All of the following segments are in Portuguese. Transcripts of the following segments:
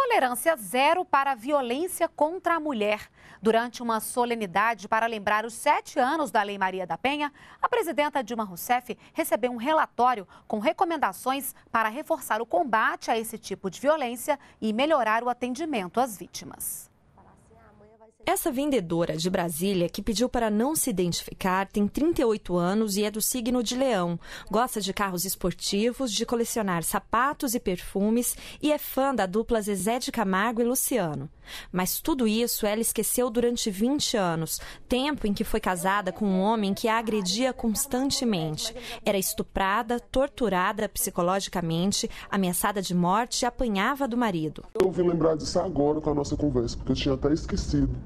Tolerância zero para a violência contra a mulher. Durante uma solenidade para lembrar os sete anos da Lei Maria da Penha, a presidenta Dilma Rousseff recebeu um relatório com recomendações para reforçar o combate a esse tipo de violência e melhorar o atendimento às vítimas. Essa vendedora de Brasília, que pediu para não se identificar, tem 38 anos e é do signo de Leão. Gosta de carros esportivos, de colecionar sapatos e perfumes e é fã da dupla Zezé de Camargo e Luciano. Mas tudo isso ela esqueceu durante 20 anos, tempo em que foi casada com um homem que a agredia constantemente. Era estuprada, torturada psicologicamente, ameaçada de morte e apanhava do marido. Eu vim lembrar disso agora com a nossa conversa, porque eu tinha até esquecido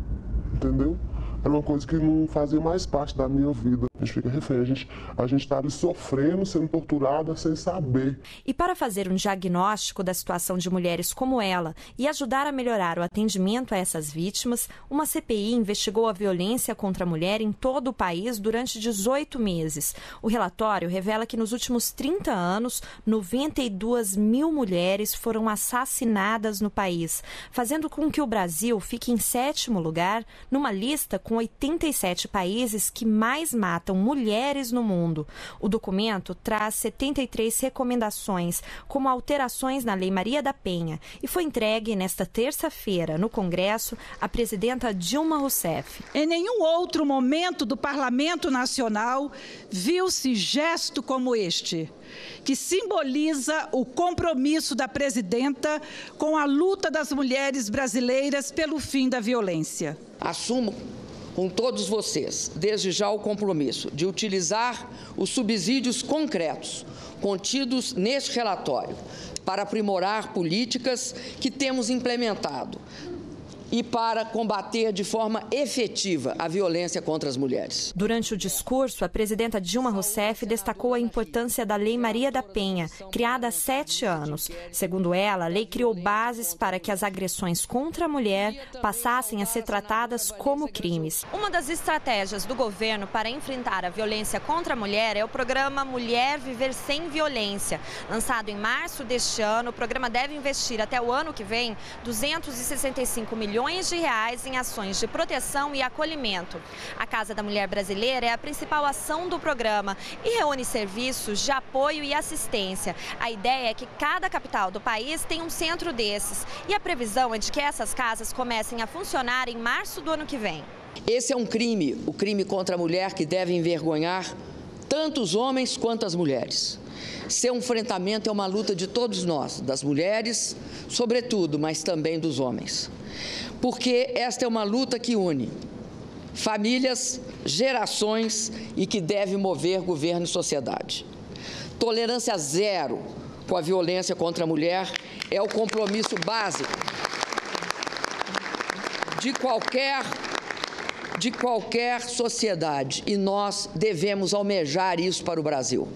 entendeu? Era uma coisa que não fazia mais parte da minha vida. Gente fica refém, a gente a está ali sofrendo, sendo torturada sem saber. E para fazer um diagnóstico da situação de mulheres como ela e ajudar a melhorar o atendimento a essas vítimas, uma CPI investigou a violência contra a mulher em todo o país durante 18 meses. O relatório revela que nos últimos 30 anos, 92 mil mulheres foram assassinadas no país, fazendo com que o Brasil fique em sétimo lugar numa lista com 87 países que mais matam mulheres no mundo. O documento traz 73 recomendações, como alterações na Lei Maria da Penha, e foi entregue nesta terça-feira no Congresso à presidenta Dilma Rousseff. Em nenhum outro momento do Parlamento Nacional viu-se gesto como este, que simboliza o compromisso da presidenta com a luta das mulheres brasileiras pelo fim da violência. Assumo com todos vocês, desde já, o compromisso de utilizar os subsídios concretos contidos neste relatório para aprimorar políticas que temos implementado e para combater de forma efetiva a violência contra as mulheres. Durante o discurso, a presidenta Dilma Rousseff destacou a importância da Lei Maria da Penha, criada há sete anos. Segundo ela, a lei criou bases para que as agressões contra a mulher passassem a ser tratadas como crimes. Uma das estratégias do governo para enfrentar a violência contra a mulher é o programa Mulher Viver Sem Violência. Lançado em março deste ano, o programa deve investir até o ano que vem 265 milhões milhões de reais em ações de proteção e acolhimento. A Casa da Mulher Brasileira é a principal ação do programa e reúne serviços de apoio e assistência. A ideia é que cada capital do país tenha um centro desses e a previsão é de que essas casas comecem a funcionar em março do ano que vem. Esse é um crime, o crime contra a mulher que deve envergonhar tanto os homens quanto as mulheres. Seu enfrentamento é uma luta de todos nós, das mulheres, sobretudo, mas também dos homens porque esta é uma luta que une famílias, gerações e que deve mover governo e sociedade. Tolerância zero com a violência contra a mulher é o compromisso básico de qualquer de qualquer sociedade e nós devemos almejar isso para o Brasil.